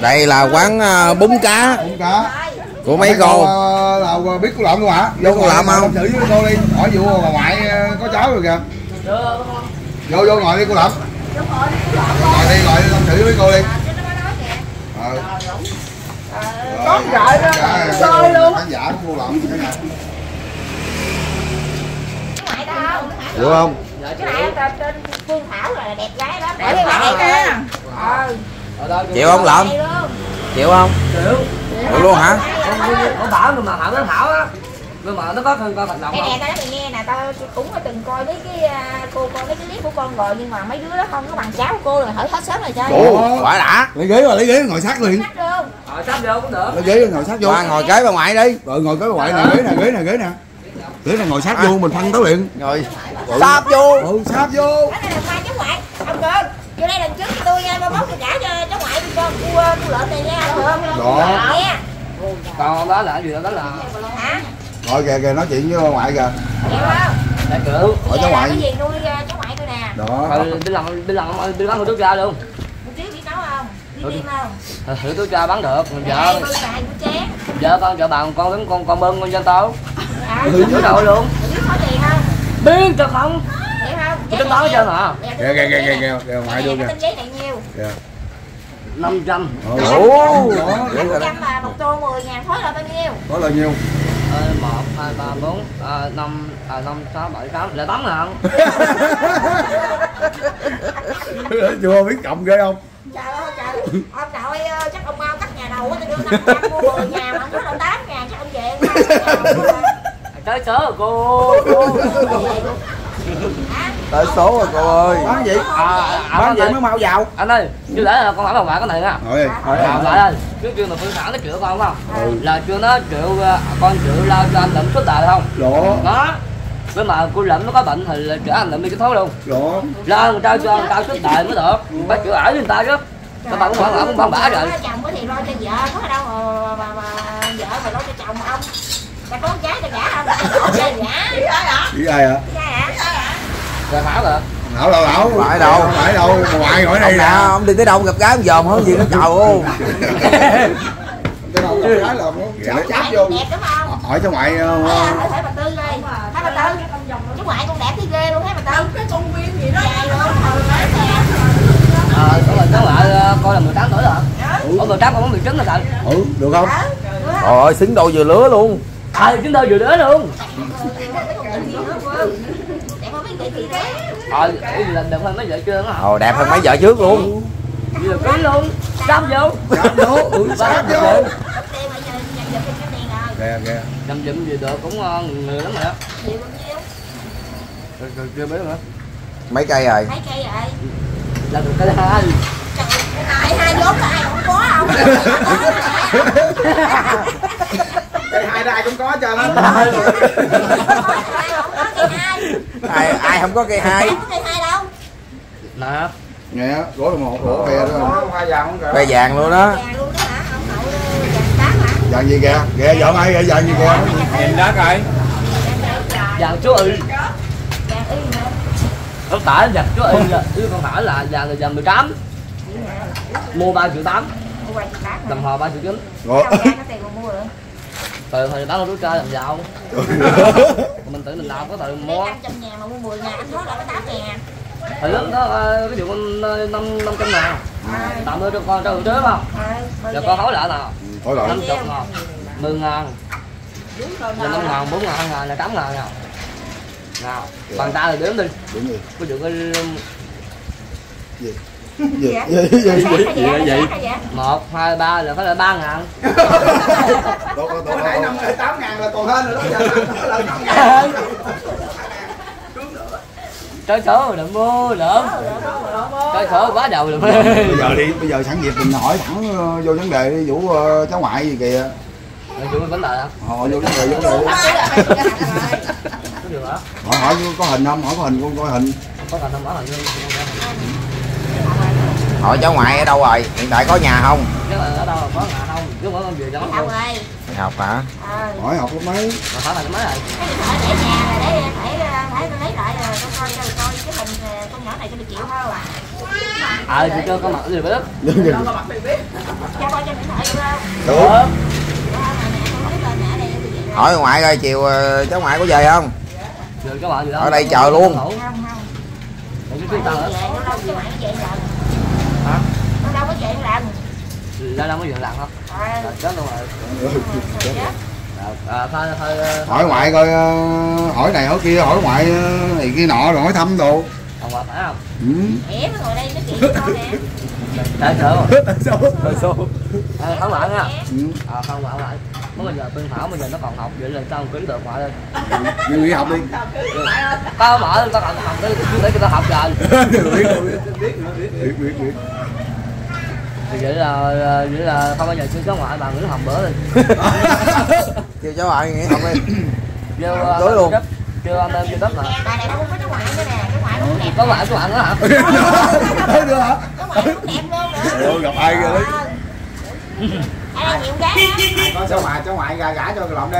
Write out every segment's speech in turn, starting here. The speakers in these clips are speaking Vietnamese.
đây là quán à, bún cá Bún cá. của mấy cô ờ, là biết cô lợm không hả? Biết cô Lợm không? Thử với cô đi. Hỏi vụ bà ngoại ờ, có cháu rồi kìa. Vô vô ngồi đi cô lợm. Ngồi đi ngồi đi sự với cô đi. Ờ. Có gợi ra, Dạ, sôi luôn. Khán giả của cô. Cái đâu Hiểu không? cái này tên phương thảo là đẹp gái lắm để đẹp ờ chịu không luôn chịu không Chịu. chịu luôn hả Con Thảo mà Thảo nó Thảo á. Nhưng mà nó có thân con thật lòng đây không? nè tao nói mày nghe nè tao cũng có từng coi mấy cái à, cô coi mấy cái clip của con rồi nhưng mà mấy đứa đó không có bằng cháu cô rồi hỏi hết sớm rồi chơi ồ quả đã Lấy ghế rồi, lấy ghế ngồi sát liền. Cắt luôn Ờ, vô cũng được. Lấy ghế ngồi sát vô. qua ngồi kế bà ngoại đi Rồi ngồi cái ngoại nè, ghế nè, ghế nè, ghế nè. Ghế này ngồi sát vô mình phân tấu liền. ngồi sáp vô Ừ, sát vô. cái này là khoai cháu ngoại ông cơn vô đây lần trước cho tôi nha ba mốt tôi trả cho cháu ngoại tôi cho cô cô lợn này nha được không Đó. nghe Còn đó là cái gì đó đó là hả Rồi kìa kìa nói chuyện với bà ngoại kìa. hiểu không đại cửu. Hỏi cháu ngoại. cái gì nuôi à, cháu ngoại tôi nè Đó. Rồi đi làm đi làm đi bán thuốc ra luôn. Thử thuốc ra bán được. Mình Dạ, vợ tôi vợ con vợ bạn con đến con con bưng con cho tao. à Chỗ đầu luôn. biết có tiền không Biết cho không? Không Tôi tính nói cho hả? Kìa kìa kìa kìa kìa, ngoại vô kìa. tính giấy này nhiêu Kìa. 500. Ồ. ồ Đó. dễ rồi đó. trăm là một tô 10 ngàn thối là bao nhiêu Đó là nhiêu? Ờ, 1 2 3 4 5 à 5 6 7 8 là 8 ngàn. Chưa biết cộng ghê không? trời ơi trời ông nội ơi, chắc ông mau cắt nhà đầu á tôi đưa 500 mua 10 ngàn mà ông là 8 ngàn chắc ông về nhà. Tới số rồi cô. cô. tới số rồi cô ơi Bán gì? À, à, bán ơi, mới mau vào anh ơi, lẽ là con hỏi bà ngoại cái này nha. Rồi. À, lại ơi, trước kia mà phương thảo nó chữa con không? Là chưa nó chịu ờ, con chịu lao cho anh lụm suốt đời không? Đó. Đó. Với mà cô lụm nó có bệnh thì là chữa anh lụm đi cái thối luôn. Đó. Lo người ta cho người ta suốt đời mới được. Phải chữa ở với người ta chứ. Các bạn cũng bạn cũng bạn bả rồi. chồng có thì lo cho vợ có đâu mà, mà, vợ mà lo cho chồng ông ta có con trái ta gả không gả Chỉ ai hả? trai hả Rồi thảo rồi. Lão lão lão. Phải đâu. Không Phải đâu. Bà ngoại ngồi đây ông nè. ông đi tới đâu gặp gái ông dòm hơn gì nó chầu Cái đâu gặp cái là nó chảo cháp vô. đẹp đúng không Hỏi cho ngoại ờ, Hỏi thấy bà Tư coi Thấy bà Tư Chú ngoại con đẹp thấy ghê luôn thấy bà Tư Cái công viên gì đó Dài luôn Hồi mới nè Ờ, có mình cháu lại ờ, coi là 18 tuổi rồi. Ủa 18 con có 19 rồi sao? Ừ, được không? trời ơi xứng đôi vừa lứa luôn Ờ, chúng tôi vừa đứa luôn. Ờ, là được hơn mấy vợ chưa hả? ồ đẹp hơn mấy vợ trước luôn Vì là ký luôn. Trăm vô. Cháp vô. Ừ, cháp vô. Kìa kìa. Trăm dụm gì được cũng ờ, người lắm rồi đó. Chịu bao nhiêu chưa biết nữa. mấy cây rồi Mấy cây rồi Là được cái hai. Trời ơi, hai vốn là ai cũng có không Đây hai đai cũng có nó. Ai không có cây hai ai ai không có cây hai Không có cây hai đâu Nè. Nghe, gỗ là một gỗ bè đó. không? cây vàng luôn đó Vàng luôn đó hả Ông nội vàng tám gì kìa? Kìa dọn ai kìa, dàn gì kìa? nhìn đó coi Vàng chú ư. Vàng Không phải vàng chú ư là chứ không phải là vàng là vàng 18. Mua 3 triệu 8. Mua quay chị bán Đồng hồ 3 triệu 9. Từ hồi bán rút chơi làm giàu. Mình tự mình làm có tự Mua mua. 500 ngàn mà mua 10 ngàn anh thối lại có 8 ngàn Thì lúc đó ờ, cái vụ con ờ, năm năm trăm ngàn. Tạm ơi cho con cho trước không? Rồi, Giờ con hỏi lại nào. Thôi lại. năm chục ngàn, mười ngàn, giờ năm ngàn, bốn ngàn, ngàn là tám ngàn nào. Nào, bằng ta thì đếm đi. Đúng rồi. Ví dụ cái Gì? Vậy? vậy? Hay vậy? một, hai, ba là phải là ba ngàn. Đâu có đâu nãy năm 8 ngàn là còn hơn rồi đó. Trái số rồi đừng mua, lượm. Trái số quá đầu rồi. Bây giờ đi, bây giờ sẵn dịp mình hỏi thẳng ờ, vô vấn đề đi, vụ ờ, cháu ngoại gì kìa. Nói chung vấn đề hả? Họ vô vấn đề vấn đề đi. Có được hả? Hỏi hỏi có hình không? Hỏi có hình con coi hình. Có cần không bỏ hình hỏi cháu ngoại ở đâu rồi hiện tại có nhà không Chứ ở đâu có ngàn không? Chứ không có về cho nó rồi đi học hả Ờ Hỏi học lớp mấy? Mà phải là mấy rồi? để nhà rồi để phải phải tôi lấy lại rồi tôi coi cho coi cái hình ờ, con nhỏ này cho được chịu không Ờ, thì cho con mặc gì biết. Đúng rồi. cho con Đúng. Ủa, hỏi ông ngoại coi chiều ờ, cháu ngoại có về không Ở đây chờ luôn. Không không Để cái nữa. về nó đâu chịu ngoại về lần Hả? nó đâu có chuyện lần Ra đâu có chuyện làm không? à, Rồi, Chết luôn rồi. Chết. À, thôi, thôi, hỏi ngoại coi ờ, hỏi này hỏi kia hỏi ngoại ờ, này kia nọ rồi hỏi thăm đồ. Ông ngoại phải không? ừ. Ỉa ngồi đây nói chuyện với con nè. Để sợ rồi Sao? À, không ngoại nha Ừ. À, không ngoại, ngoại Mới bây giờ tuyên thảo bây giờ nó còn học Vậy là sao ký được ngoại lên. Nhưng nghỉ học đi. Có mở, có còn học, để cho tao học rồi. Biết biết biết biết thì vậy là vậy là không bao giờ chưa có ngoại bà nghỉ học bữa rồi chiều cháu ngoại nghỉ học đi. Kêu Tối luôn. kêu anh em chưa đất mà. Bà này cũng có cháu ngoại nữa nè cháu ngoại cũng đẹp. Ngoại có ngoại nữa hả? Thấy nữa hả? cháu ngoại cũng đẹp luôn gặp ai Ờ. đó Con cháu ngoại, cháu ngoại ra gả cho lộn đi.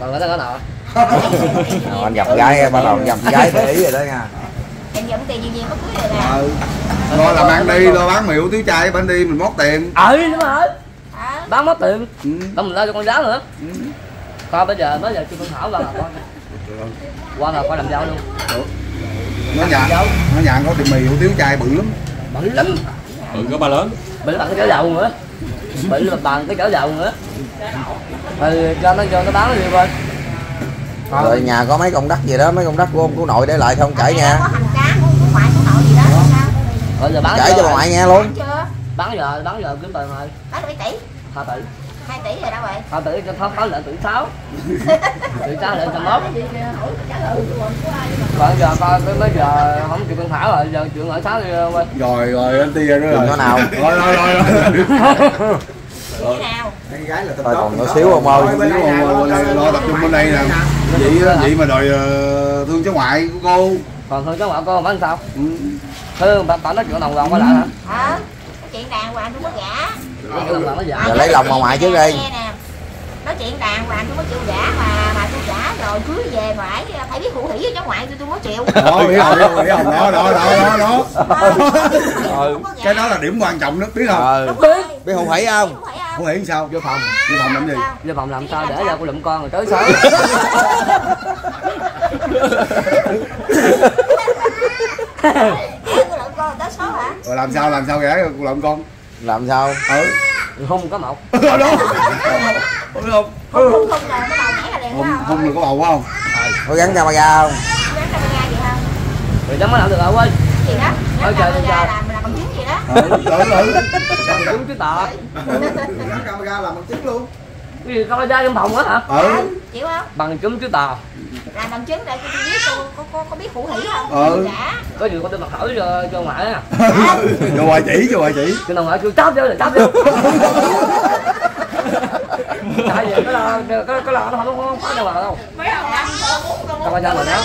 Còn cái đó nào Ờ, anh gặp gái bắt đầu gặp gái để ý rồi đó nha. Dành dụm tiền nhiều nhiều có cưới rồi nè. Ờ Lo làm ăn đi, lo bán mì hủ tiếu chay bên đi mình mót tiền. Ừ đúng rồi Ờ. bán mất tiền. Ừ. đâu mình lo cho con giáo nữa. Ừ. coi bây giờ bây giờ chưa phân thảo qua là con qua là coi làm dâu luôn. Nó nhà, nó nhà có tiệm mì hủ tiếu chay bự lắm. Bự lắm. Ừ có ba lớn. Bự bằng cái chảo dầu nữa. Bự là bằng cái chảo dầu nữa. Rồi cho nó cho nó bán đi coi. Rồi nhà có mấy công đất gì đó mấy công đất của ông của nội để lại không kể nha có hành cá của của ngoại của nội gì đó rồi sao rồi giờ bán kể cho bà ngoại nghe luôn. Bán chưa? Bán giờ bán giờ kiếm tiền rồi. Bán được mấy tỷ? Hai tỷ. Hai tỷ rồi đâu rồi? Hai tỷ cho phá lại tỷ sáu. Tỷ sáu lại trăm mốt. Còn giờ coi cái mấy giờ không chịu cân thảo rồi giờ chuyện ở sáu đi quay Rồi rồi anh tia nữa rồi. có nào. Rồi rồi rồi rồi. Nào? Thôi còn nhỏ xíu ông ơi. Xíu ông ơi, lo tập trung bên đây nè Vậy vậy mà đòi ờ, thương cháu ngoại của cô. Còn thôi cháu ngoại con bán sao Thôi bà, bà nói chuyện đồng lòng qua lại hả? Hả? Nói chuyện đàng hoàng tôi có gả. Giờ lấy lòng bà ngoại trước đi. Nói chuyện đàng hoàng tôi có chịu gả mà mà tôi gả rồi cưới về phải phải biết hữu hỉ với cháu ngoại tôi tôi mới chịu. Đó biết không biết không đó đó đó đó đó. Ừ. Cái đó là điểm quan trọng đó biết không? Ờ. Rồi. biết không? Phải không? Rồi? Không hiểu sao? Vô phòng. Vô phòng làm gì? Giờ phòng làm sao để ra cô lụm con rồi tới con tới số hả? Rồi làm sao làm sao gã lộn con. Làm sao? Ừ. Không có mọc Đó đó Đúng không không không không là nó đầu nhảy là phải không được có bầu phải không? Có gắn camera không Gắn camera gì không rồi chẳng mới làm được rồi quên gì đó? Ôi gắn trời, camera trời. làm bằng chứng gì đó. Ừ ừ ừ làm chứng chứ tờ Gắn camera làm bằng chứng luôn cái gì coi ra trong phòng á hả Ừ chịu không bằng chứng chứ tờ làm bằng chứng để tôi biết tôi có có có biết hữu hỉ không Ừ. có gì con tôi mặc hỏi cho cho ngoại á Cho hoài chỉ cho hoài chỉ cho ngoại kêu chắp vô là chắp vô tại vì cái là cái cái là nó không không phải đâu mà đâu tao coi cho mà đó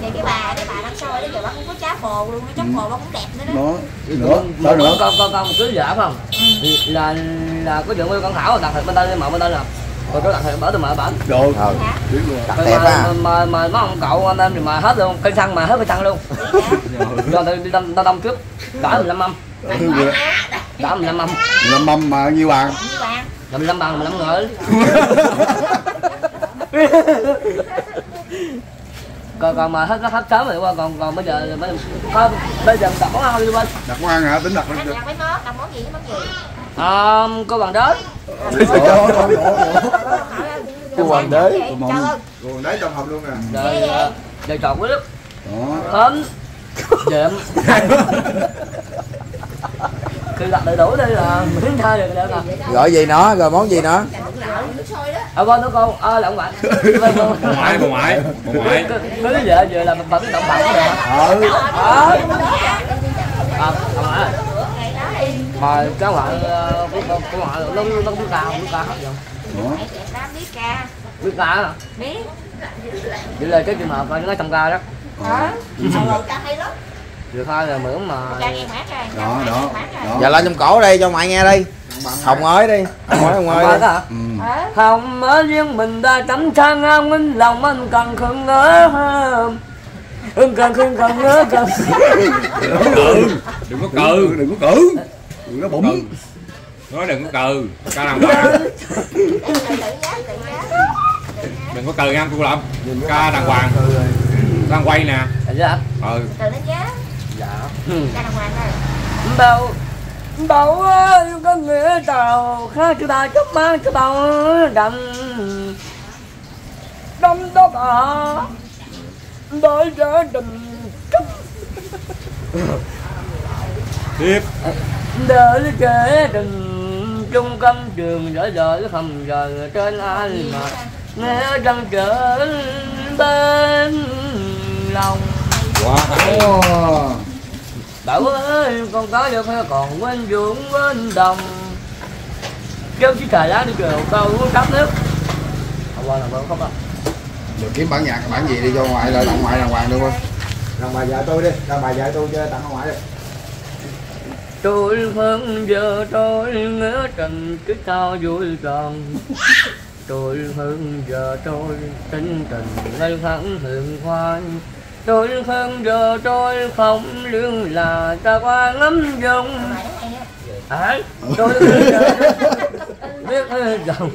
thì cái bà cái bà đang soi đó giờ bà cũng có chá phồ luôn nó chá phồ bà cũng đẹp nữa đó Đó Nữa Sao nữa con con con cứ giả phải là là có chuyện với con thảo đặt thật bên đây mở bên đây nè rồi có đặt thật mở từ mở bản hả Biết luôn. Đặt mà đẹp mà, á mà, mà mấy ông cậu anh em thì mà hết luôn cây xăng mà hết cây xăng luôn. Cho tôi đi đông đông trước. Cả 15 mâm cả 15 mâm Làm mâm mà nhiêu bàn bạn 15 bằng 15 người còn còn mà hết hết sớm rồi qua còn còn bây giờ bây giờ không, bây giờ đặt món ăn đi bên Đặt món ăn hả? Tính đặt lên đặt mấy món? Đặt món gì? Với món gì? À, cô bằng ủa Cái hoàng đế. Ơi, Còn đấy trong hộp luôn nè. Rồi rồi tròn với lúc hến. Dệm khi đặt đầy đủ đây là miếng thay được được nè gọi gì nó? Rồi món gì nữa à quên nữa con. Ơ là ông ngoại bà. Ngoại bà ngoại bà ngoại. Cứ cứ về về là mình biết động phận được hả? Ừ ờ. À ông ngoại mà cháu ngoại ờ, của ngoại nó nó biết ca không biết ca đẹp lắm, biết ca biết ca hả? Biết. Vậy là cái trường hợp nó trong ca đó. Hả? Rồi ca hay lắm được hai là mượn mà. Đó đó giờ lên trong cổ đi cho ngoại nghe đi hồng ơi đi. Hồng ơi hồng ơi hả Ừ. Hồng ở riêng mình ta tránh sang an minh lòng anh cần khưng ngỡ Ưng cần khưng cần ngỡ cần cự đừng có cự. Đừng có cử đừng có bụng. Nói đừng có cừ ca hoàng giá tự giá đừng có cừ nha cô lâm. Ca đàng hoàng. Đang quay nè. Dạ. Ừ. Tự đánh giá dạ. Ra đàng hoàng thôi bao bao ơi có nghĩa tàu khác thứ ba chút ba thứ ba đầm. Đông đó bà đôi ra đầm tiếp. Đỡ kể đừng trung tâm trường đỡ đỡ hầm giờ trên ai mà nghe răng trở bên lòng. Quá hay. Ồ. bảo ơi con có được hay còn quên ruộng quên đồng. Kêu chiếc cà lá đi kêu câu đắp nước. Không qua là không đâu Được kiếm bản nhạc bản gì đi cho ngoại lại tặng ngoại đàng hoàng được không? Làm bài vợ tôi đi, làm bài vợ tôi cho tặng ông ngoại đi. Tôi hơn giờ tôi ngỡ trần cứ sao vui tròn tôi hơn giờ tôi tính tình ngây thẳng hưởng hoài tôi hơn giờ tôi không lương là ta qua ngắm á à, tôi biết chồng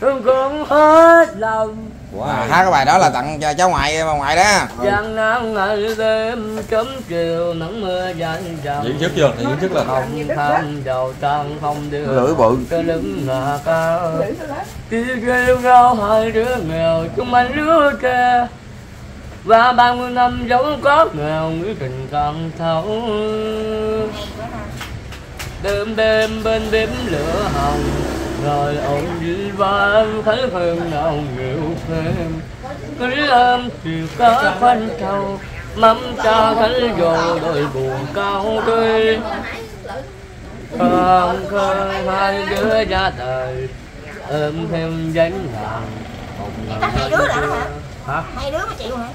tôi cũng hết lòng à, hai cái bài đó là tặng cho cháu ngoại bà ngoại đó. Giang nam ngày đêm chấm chiều nắng mưa dài dòng diễn trước chưa? Diễn trước là không tham giàu trang không đưa lưỡi bự. Cái lưng ngà cao. Khi kêu rau hai đứa nghèo chung anh lứa tre và bao nhiêu năm dấu có nghèo nghĩ tình càng thấu. Đêm đêm bên bếp lửa hồng rồi ôm đi vang thấy hơn nào nhiều thêm. Cứ ôm thì có khoanh trầu mắm cha thấy dồ đôi buồn cao tươi. Không khơi hai đứa ra đời ôm thêm danh ngàn một hai đứa lận hả? Hả? Hai đứa mà chịu hả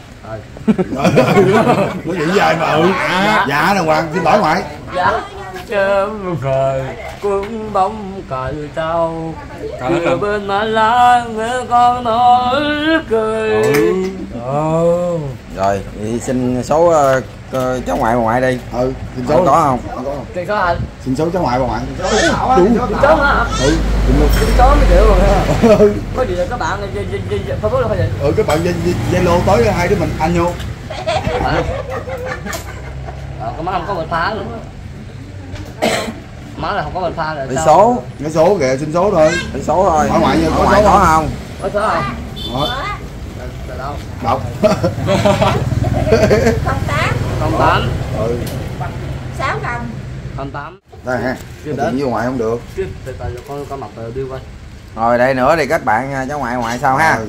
Có chuyện dài mà. Ừ Dạ đàng hoàng xin lỗi ngoại. Dạ. Chớm rồi cũng bóng cài tao. Từ bên má lá nghe con nói cười. Ừ. Rồi, thì xin số ờ, ờ, cháu ngoại bà ngoại đi. Ừ xin số có không? Có anh? Xin số cháu ngoại bà ngoại. Đúng. Chó hả? Ừ xin luôn. Chó mới chịu rồi. Ha có gì là các bạn bố đâu phải vậy. Ừ các bạn lô tối hai đứa mình anh vô. Hả? Ờ, có má không có bệnh phá nữa má là không có bệnh phá là sao? số, Cái số kìa xin số thôi. Đi số thôi. Bà ngoại như có ngoại số không? có số không? Đó, là đâu Đọc không tám không tám. Ừ. Sáu không không tám. Đây ha. Chuyện đến. với ngoại không được. Con mặt từ điêu coi. Rồi đây nữa thì kết bạn ờ, cháu ngoại ngoại sau ha? Ừ.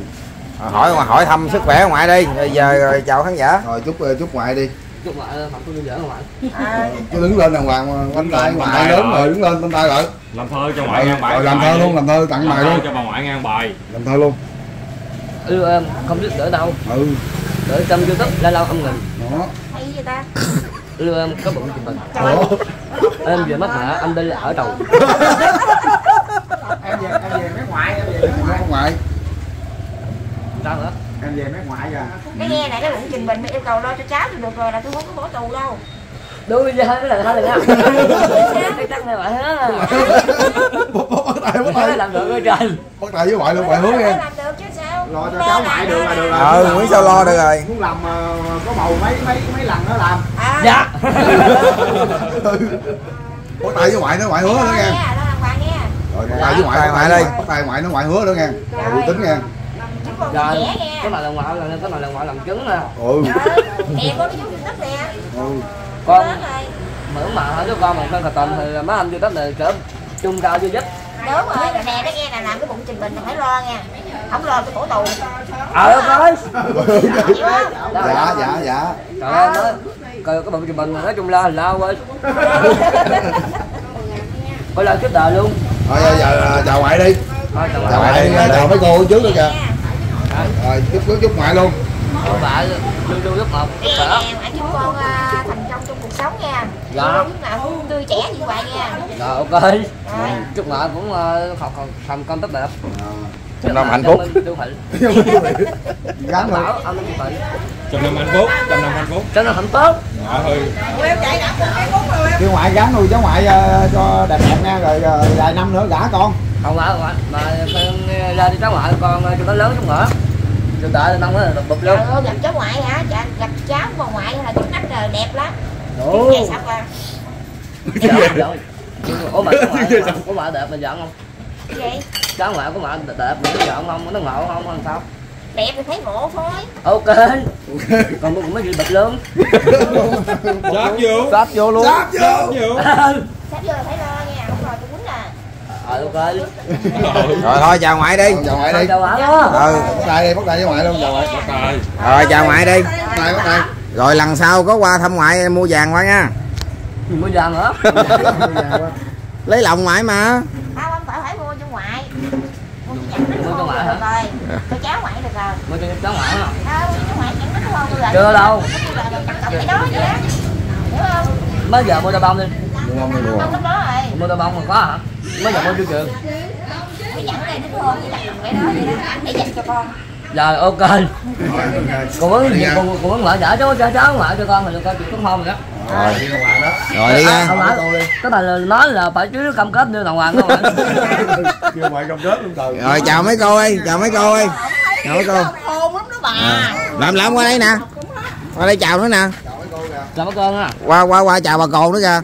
Rồi, hỏi hỏi thăm sức khỏe ngoại đi. Rồi giờ rồi chào khán giả. Rồi chúc chúc ngoại đi. Chúc ngoại phạm tôi giỡn ngoại. À, Cứ đứng lên đàng hoàng mà Quanh tay ngoại quanh tay lớn rồi. rồi đứng lên quanh tay rồi. Làm thơ cho ngoại ngang bài. Rồi làm thơ luôn làm thơ tặng thơ luôn. cho bà ngoại ngang bài. Làm thơ luôn. Ừ em không biết đỡ đâu. Ừ. Đỡ trong youtube la lao âm ngừng. Đó gì ta? Ừ em có bụng chụp mình em vừa mất hả? Anh đi ở đầu em về em về mấy ngoại em về mấy ngoại. Ngoại. Sao nữa? Em về mấy ngoại kìa cái nghe này cái bụng trình bình yêu cầu lo cho cháu thì được rồi là tôi không có bỏ tù đâu. Đối với hai cái lần hai lần ha cái chắc này ngoại hết Bắt tay bắt tay. làm được rồi trời. Bắt tay với ngoại luôn ngoại hứa Phải lo cho cháu ngoại được là được rồi. Ừ, Nguyễn sao lo được rồi? muốn làm ờ, có bầu mấy mấy mấy lần nó làm. À, dạ. Bắt tay với ngoại nó ngoại hứa nữa nghe. Lo làm hoàng nghe. Rồi bắt tay với ngoại bắt ngoại tay đi. bắt tay ngoại nó ngoại hứa nữa nghe. Rồi uy tín nghe. Rồi trẻ nghe cái này là ngoại là cái này là ngoại làm trứng nè. Ừ. Em có cái đất nè. Ừ. Con mở mà hỏi đứa con mà con cà tầm thì má anh chưa tất là cỡ trung cao chưa giúp đúng rồi nè nó nghe là làm cái bụng trình bình là phải lo nha. Không lo cái cổ tù. Ờ không Dạ dạ dạ. Trời ơi nói coi cái bụng chụp mình nói chung la thì lao ơi coi là trước đời luôn. Rồi giờ, giờ chào ngoại đi. Thôi chào ngoại đi. chào mấy cô trước đó kìa. Rồi chúc chúc, chúc ngoại luôn. Bà luôn. Luôn lúc một khỏe nghe anh chúc con à, thành công trong cuộc sống nha Dạ. lúc nào tươi trẻ như vậy nha. Rồi ok. Rồi. Chúc ngoại cũng ờ, học thành công tốt đẹp. Chúc năm hạnh phúc. Gắn rồi Bảo anh Tiêu Thịnh. trăm năm hạnh phúc trăm năm hạnh phúc. Cho nó hạnh phúc. Dạ thôi. Kêu ngoại gắn nuôi cháu ngoại ờ, cho đẹp đẹp nha rồi ờ, vài năm nữa gả con. Không phải không phải. Mà con ra đi cháu ngoại con cho nó lớn chút nữa. Cho tại nó là bụp luôn. Ờ, gặp cháu ngoại hả? Dạ, gặp cháu bà ngoại là chú nách đẹp lắm Ồ. Ngày sắp ủa mà của ngoại đẹp mà giận không? Gì? Cháu ngoại của ngoại đẹp mà nó giận không? Nó ngộ không? Làm sao? Đẹp thì thấy ngộ thôi. Ok. Còn cũng mấy gì bịch luôn Giáp vô. Sắp vô luôn. Giáp vô. Giáp vô. Sắp vô là phải lo nha không rồi tôi quýnh à. Ờ ok. Rồi thôi chào ngoại đi. Chào ngoại đi. Ừ. Bắt tay đi bắt tay với ngoại luôn chào ngoại. Rồi rồi chào ngoại đi. Bắt tay bắt tay rồi lần sau có qua thăm ngoại mua vàng qua nha. Mua vàng nữa lấy lòng ngoại mà. Tao không phải phải mua cho ngoại. Mua cho Mua ngoại hả? rồi. Cho cháu ngoại được rồi. Mua cho cháu ngoại hả? Không được rồi Chưa đâu. cái không? Mới giờ mua tao bông đi. Không không lúc đó rồi. Mua tao bông mà có hả? Mới giờ mua chưa trường cái nhận này nó thôi chỉ đặt cái đó vậy đó. Để dành cho con rồi ok. Còn vấn còn còn vấn ngoại trả cháu cho cháu ngoại cho con thì con chuyện không rồi đó. Rồi. Rồi đi nha. không cái này là nói là phải chứ cam kết đưa đàng hoàng luôn trời. Rồi chào mấy cô ơi chào mấy cô ơi. Chào mấy cô. Khôn lắm đó bà. À, làm làm qua đây nè. Qua đây chào nữa nè. Chào mấy cô nè qua qua qua chào bà cồn nữa kìa.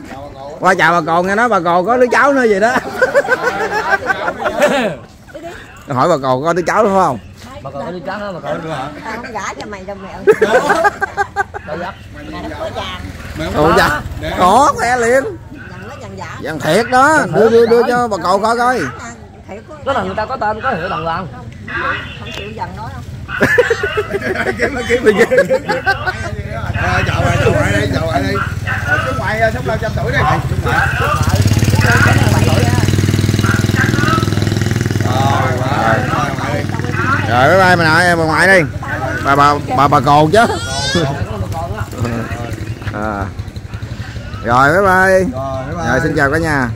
Qua chào bà cồn nghe nói bà cồn có đứa cháu nữa gì đó. Hỏi bà cồn có đứa cháu đúng không mà còn có đi trắng đó mà còn nữa hả? tao không gả cho mày đâu mẹ ơi. Đâu dắt mày có vàng. Mày không ủa dạ. có khoe liền. Dằn nó dằn giả. Dàn thiệt đó. Đưa đưa đưa cho bà cồn coi coi. Thiệt có có là người ta có tên có hiệu đàng hoàng. Không chịu dằn nói không kiếm kiếm kiếm kiếm. Chào ngoại chào ngoại đi chào ngoại đi ngoại ờ, sống lâu trăm tuổi đi rồi ngoại rồi ngoại đi rồi bye bye bà nội bà ngoại đi. Bà bà bà bà cồn chứ. À. rồi bye bye. Rồi bye bye. rồi xin chào cả nhà